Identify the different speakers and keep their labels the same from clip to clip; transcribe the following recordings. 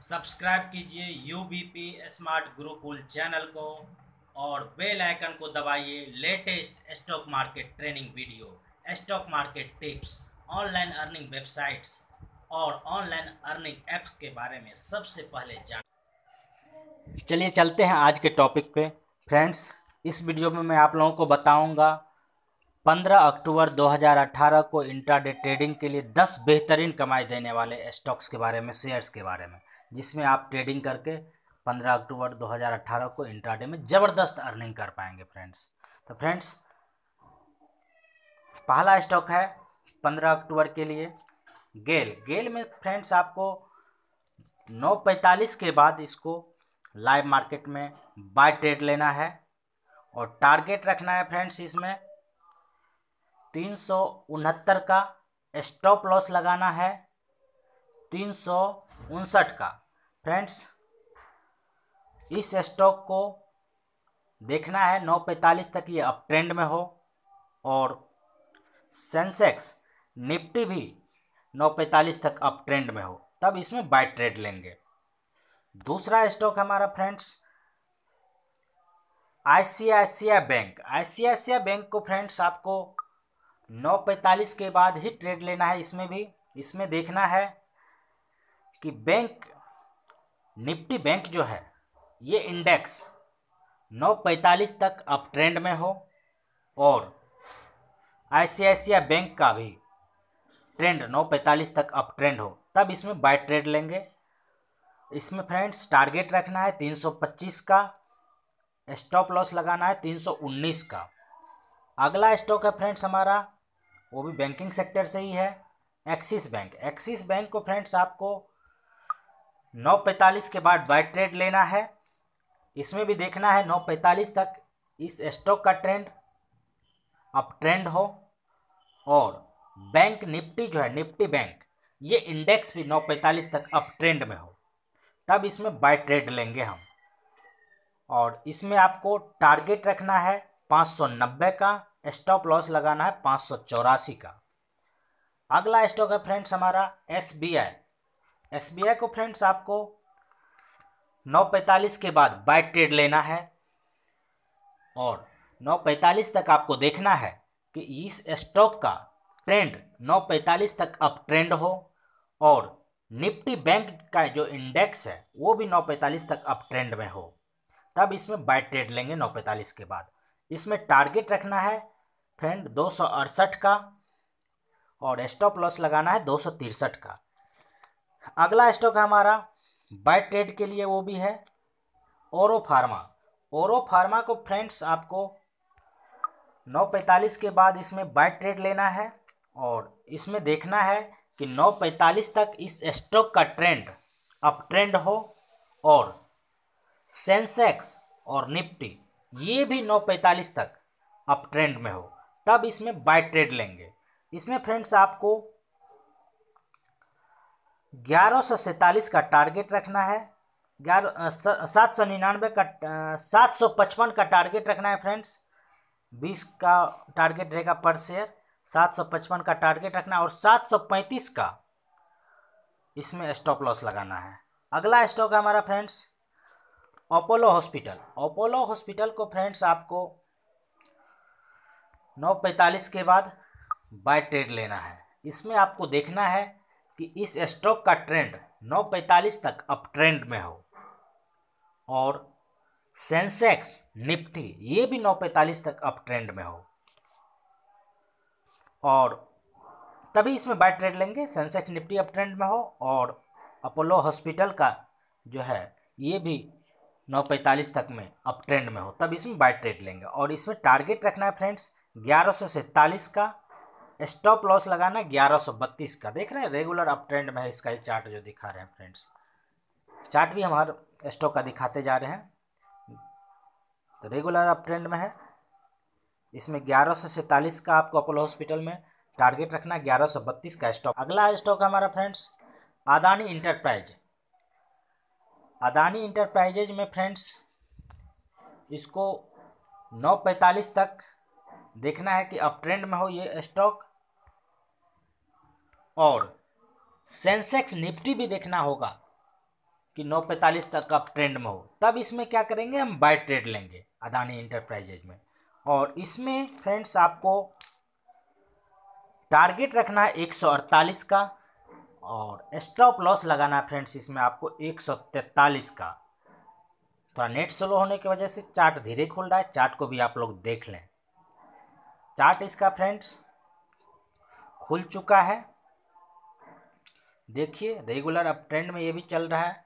Speaker 1: Subscribe कीजिए U B P smart Gurukul channel को और बेल आइकन को दबाइए latest stock market training video stock market tips online earning websites और online earning apps के बारे में सबसे पहले जान। चलिए चलते हैं आज के टॉपिक पे। फ्रेंड्स इस वीडियो में मैं आप लोगों को बताऊँगा 15 अक्टूबर 2018 को इंट्राडे ट्रेडिंग के लिए 10 बेहतरीन कमाई देने वाले स्टॉक्स के बारे में, शेयर्स के बारे में, जिसमें आप ट्रेडिंग करके 15 अक्टूबर 2018 को इंट्राडे में ज़बरदस्त अर्निंग कर पाएँगे, फ्रेंड्स। तो फ्रेंड्स, पहला स्टॉक है 15 अक्टूबर के लिए, गेल। गेल में फ्रेंड्स, आपको 9:45 के बाद इसको लाइव मार्केट में बाय ट्रेड लेना है और टारगेट रखना है, फ्रेंड्स, इसमें। तीन सौ उनहत्तर का स्टॉप लॉस लगाना है। तीन सौ उनसठ का। फ्रेंड्स इस स्टॉक को देखना है। नौ पैंतालीस तक ये अप ट्रेंड में हो और सेंसेक्स निफ्टी भी नौ पैंतालीस तक अप ट्रेंड में हो। तब इसमें बाय ट्रेड लेंगे। दूसरा स्टॉक हमारा friends ICICI bank ICICI bank को फ्रेंड्स आपको नौ पैंतालीस के बाद ही ट्रेड लेना है इसमें भी। इसमें देखना है कि बैंक निफ्टी बैंक जो है, ये इंडेक्स नौ पैंतालीस तक अप ट्रेंड में हो और आईसीआईसीआई बैंक का भी ट्रेंड नौ पैंतालीस तक अप ट्रेंड हो। तब इसमें बाय ट्रेड लेंगे। इसमें फ्रेंड्स टारगेट रखना है 325 का स्टॉप लॉस लगाना है 319 का। अगला स्टॉक है फ्रेंड्स हमारा वो भी बैंकिंग सेक्टर से ही है एक्सिस बैंक एक्सिस बैंक को फ्रेंड्स आपको नौ पैंतालीस के बाद बाय ट्रेड लेना है। इसमें भी देखना है, नौ पैंतालीस तक इस स्टॉक का ट्रेंड अप ट्रेंड हो। और बैंक निफ्टी जो है, निफ्टी बैंक ये इंडेक्स भी नौ पैंतालीस तक अप ट्रेंड में हो। तब इसमें बाय ट्रेड लेंगे हम। और इसमें आपको टारगेट रखना है, पाँच सौ नब्बे का। स्टॉप लॉस लगाना है पाँच सौ चौरासी का। अगला स्टॉक है फ्रेंड्स हमारा S B I S B I को फ्रेंड्स आपको नौ पैंतालीस के बाद बाय ट्रेड लेना है और नौ पैंतालीस तक आपको देखना है कि इस स्टॉक का ट्रेंड, नौ पैंतालीस तक अप ट्रेंड हो और निफ्टी बैंक का जो इंडेक्स है, वो भी नौ पैंतालीस तक अप ट्रेंड में हो। तब इसमें बाय ट्रेड लेंगे नौ पैंतालीस के बाद। इसमें टारगेट रखना है फ्रेंड, दो सौ अड़सठ का और स्टॉप लॉस लगाना है दो का। अगला स्टॉक हमारा बाय ट्रेड के लिए, वो भी है ओरो फार्मा। ओरो फार्मा को फ्रेंड्स, आपको नौ पैंतालीस के बाद इसमें बाय ट्रेड लेना है और इसमें देखना है कि नौ पैंतालीस तक इस स्टॉक का ट्रेंड, अप ट्रेंड हो और सेंसेक्स और निफ्टी, ये भी नौ पैंतालीस तक अप ट्रेंड में हो। तब इसमें बाय ट्रेड लेंगे। इसमें फ्रेंड्स आपको ग्यारह सौ सैंतालीस का टारगेट रखना है, ग्यारह सात सौ निन्यानवे का सात सौ पचपन का टारगेट रखना है फ्रेंड्स। बीस का टारगेट रहेगा पर शेयर, सात सौ पचपन का टारगेट रखना है और सात सौ पैंतीस का इसमें स्टॉप लॉस लगाना है। अगला स्टॉक है हमारा friends, Apollo hospital. Apollo hospital को फ्रेंड्स आपको नौ पैंतालीस के बाद बाय ट्रेड लेना है। इसमें आपको देखना है कि इस स्टॉक का ट्रेंड नौ पैंतालीस तक अप ट्रेंड में हो। और सेंसेक्स, निफ्टी, ये भी नौ पैंतालीस तक अप ट्रेंड में हो। और तभी इसमें बाय ट्रेड लेंगे, सेंसेक्स, निफ्टी अप ट्रेंड में हो और अपोलो हॉस्पिटल का जो है, ये भी नौ पैंतालीस तक में अप ट्रेंड में हो। तब इसमें बाय ट्रेड लेंगे। और इसमें टारगेट रखना है फ्रेंड्स ग्यारह का स्टॉप लॉस लगाना ग्यारह का। देख रहे हैं रेगुलर अप ट्रेंड में है इसका ही चार्ट जो दिखा रहे हैं फ्रेंड्स चार्ट भी हमारे स्टॉक का दिखाते जा रहे हैं। तो रेगुलर अप ट्रेंड में है। इसमें ग्यारह का आपको अपोलो हॉस्पिटल में टारगेट रखना, ग्यारह का स्टॉक अगला स्टॉक हमारा friends Adani enterprise Adani enterprises में फ्रेंड्स इसको नौ पैंतालीस तक देखना है कि अप ट्रेंड में हो ये स्टॉक और सेंसेक्स निफ्टी भी देखना होगा कि नौ पैंतालीस तक आप ट्रेंड में हो। तब इसमें क्या करेंगे, हम बाय ट्रेड लेंगे अदानी इंटरप्राइजेज में। और इसमें फ्रेंड्स आपको टारगेट रखना है एक सौ अड़तालीस का और स्टॉप लॉस लगाना है फ्रेंड्स इसमें आपको एक सौ तैतालीस का। थोड़ा नेट स्लो होने की वजह से चार्ट धीरे खुल रहा है। चार्ट को भी आप लोग देख लें। चार्ट इसका फ्रेंड्स खुल चुका है। देखिए, रेगुलर अप ट्रेंड में ये भी चल रहा है।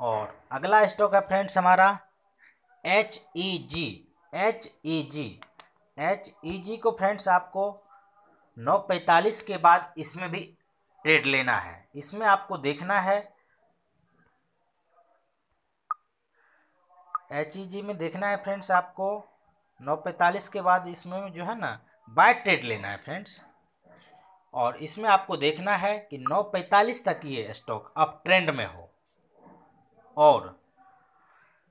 Speaker 1: और अगला स्टॉक है फ्रेंड्स हमारा H E G H E G H E G को फ्रेंड्स आपको नौ पैंतालीस के बाद इसमें भी ट्रेड लेना है। इसमें आपको देखना है एच ई जी में देखना है फ्रेंड्स आपको। नौ पैंतालीस के बाद इसमें जो है ना, बाय ट्रेड लेना है फ्रेंड्स। और इसमें आपको देखना है कि नौ पैंतालीस तक ये स्टॉक अप ट्रेंड में हो। और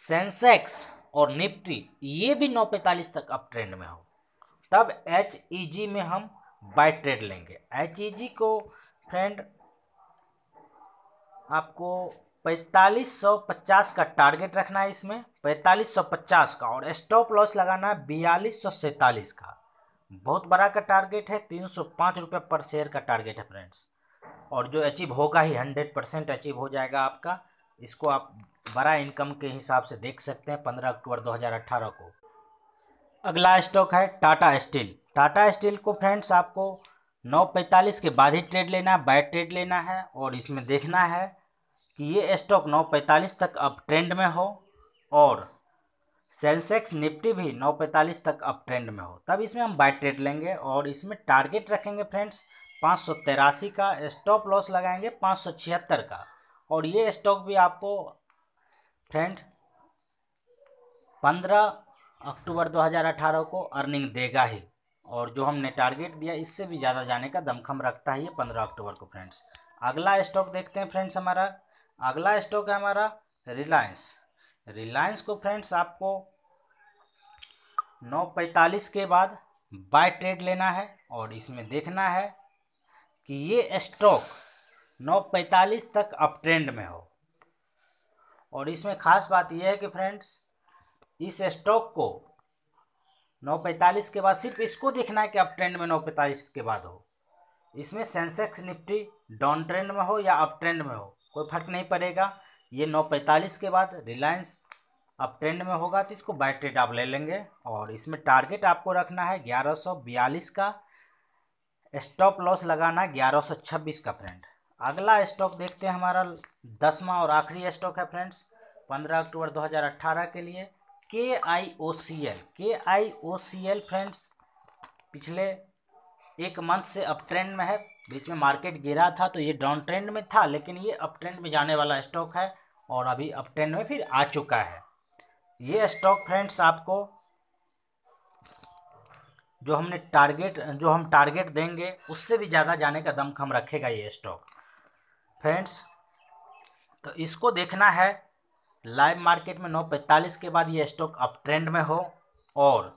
Speaker 1: सेंसेक्स और निफ्टी, ये भी नौ पैंतालीस तक अप ट्रेंड में हो। तब एच ई जी में हम बाय ट्रेड लेंगे। एच ई जी को फ्रेंड आपको पैंतालीस सौ पचास का टारगेट रखना है इसमें, पैंतालीस सौ पचास का और स्टॉप लॉस लगाना है बयालीस सौ सैंतालीस का। बहुत बड़ा का टारगेट है, तीन सौ पाँच रुपये पर शेयर का टारगेट है फ्रेंड्स। और जो अचीव होगा ही, हंड्रेड परसेंट अचीव हो जाएगा आपका, इसको आप बड़ा इनकम के हिसाब से देख सकते हैं पंद्रह अक्टूबर 2018 को। अगला स्टॉक है टाटा स्टील। टाटा स्टील को फ्रेंड्स आपको नौ पैंतालीस के बाद ही ट्रेड लेना है, बाय ट्रेड लेना है और इसमें देखना है कि ये स्टॉक नौ पैंतालीस तक अब ट्रेंड में हो और सेंसेक्स निफ्टी भी नौ पैंतालीस तक अब ट्रेंड में हो। तब इसमें हम बाय ट्रेड लेंगे और इसमें टारगेट रखेंगे फ्रेंड्स, पाँच सौ तिरासी का स्टॉप लॉस लगाएँगे, पाँच सौ छिहत्तर का। और ये स्टॉक भी आपको फ्रेंड पंद्रह अक्टूबर 2018 को अर्निंग देगा ही। और जो हमने टारगेट दिया, इससे भी ज़्यादा जाने का दमखम रखता है ये पंद्रह अक्टूबर को फ्रेंड्स। अगला स्टॉक देखते हैं फ्रेंड्स हमारा। अगला स्टॉक है हमारा रिलायंस। रिलायंस को फ्रेंड्स आपको नौ पैंतालीस के बाद बाय ट्रेड लेना है और इसमें देखना है कि ये स्टॉक नौ पैंतालीस तक अप ट्रेंड में हो। और इसमें ख़ास बात यह है कि फ्रेंड्स, इस स्टॉक को नौ पैंतालीस के बाद सिर्फ़ इसको देखना है कि अप ट्रेंड में नौ पैंतालीस के बाद हो। इसमें सेंसेक्स निफ्टी डाउन ट्रेंड में हो या अप ट्रेंड में हो। कोई फ़र्क नहीं पड़ेगा। ये नौ पैंतालीस के बाद रिलायंस अब ट्रेंड में होगा तो इसको बाय ट्रेड आप ले लेंगे। और इसमें टारगेट आपको रखना है ग्यारह सौ बयालीस का, स्टॉप लॉस लगाना ग्यारह सौ छब्बीस का फ्रेंड। अगला स्टॉक देखते हैं हमारा दसवां और आखिरी स्टॉक है फ्रेंड्स, पंद्रह अक्टूबर 2018 के लिए के आई ओ सी एल के आई ओ सी एल फ्रेंड्स, पिछले एक मंथ से अप ट्रेंड में है। बीच में मार्केट गिरा था तो ये डाउन ट्रेंड में था, लेकिन ये अप ट्रेंड में जाने वाला स्टॉक है और अभी अप ट्रेंड में फिर आ चुका है। ये स्टॉक फ्रेंड्स आपको जो हमने टारगेट जो हम टारगेट देंगे, उससे भी ज़्यादा जाने का दमखम रखेगा ये स्टॉक फ्रेंड्स तो इसको देखना है लाइव मार्केट में नौ पैंतालीस के बाद ये स्टॉक अप ट्रेंड में हो और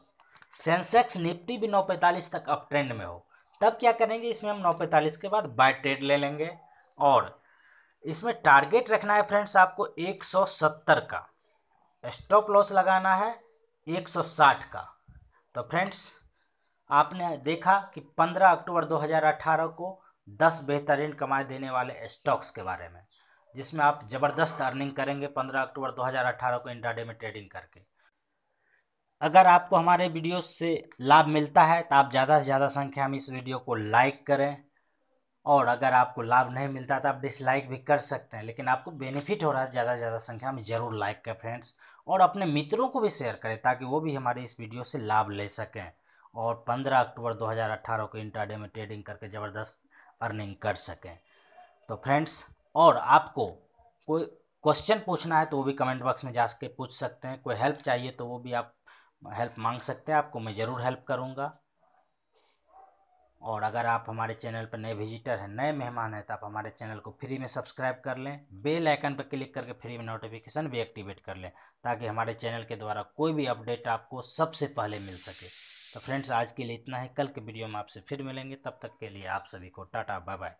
Speaker 1: सेंसेक्स निफ्टी भी नौ पैंतालीस तक अप ट्रेंड में हो। तब क्या करेंगे? इसमें हम नौ पैंतालीस के बाद बाय ट्रेड ले लेंगे। और इसमें टारगेट रखना है फ्रेंड्स आपको एक सौ सत्तर का। स्टॉप लॉस लगाना है एक सौ साठ का। तो फ्रेंड्स, आपने देखा कि पंद्रह अक्टूबर दो हज़ार अठारह को दस बेहतरीन कमाई देने वाले स्टॉक्स के बारे में, जिसमें आप ज़बरदस्त अर्निंग करेंगे पंद्रह अक्टूबर 2018 को इंट्राडे में ट्रेडिंग करके। अगर आपको हमारे वीडियो से लाभ मिलता है तो आप ज़्यादा से ज़्यादा संख्या में इस वीडियो को लाइक करें। और अगर आपको लाभ नहीं मिलता तो आप डिसलाइक भी कर सकते हैं। लेकिन आपको बेनिफिट हो रहा है ज़्यादा से ज़्यादा संख्या में, ज़रूर लाइक करें फ्रेंड्स। और अपने मित्रों को भी शेयर करें, ताकि वो भी हमारे इस वीडियो से लाभ ले सकें। और 15 अक्टूबर 2018 को इंटरडे में ट्रेडिंग करके ज़बरदस्त अर्निंग कर सकें। तो फ्रेंड्स, और आपको कोई क्वेश्चन पूछना है तो वो भी कमेंट बॉक्स में जा के पूछ सकते हैं। कोई हेल्प चाहिए तो वो भी आप हेल्प मांग सकते हैं, आपको मैं ज़रूर हेल्प करूँगा। और अगर आप हमारे चैनल पर नए विजिटर हैं, नए मेहमान हैं तो आप हमारे चैनल को फ्री में सब्सक्राइब कर लें, बेल आइकन पर क्लिक करके फ्री में नोटिफिकेशन भी एक्टिवेट कर लें, ताकि हमारे चैनल के द्वारा कोई भी अपडेट आपको सबसे पहले मिल सके। तो फ्रेंड्स आज के लिए इतना ही। कल के वीडियो में आपसे फिर मिलेंगे। तब तक के लिए आप सभी को टाटा बाय बाय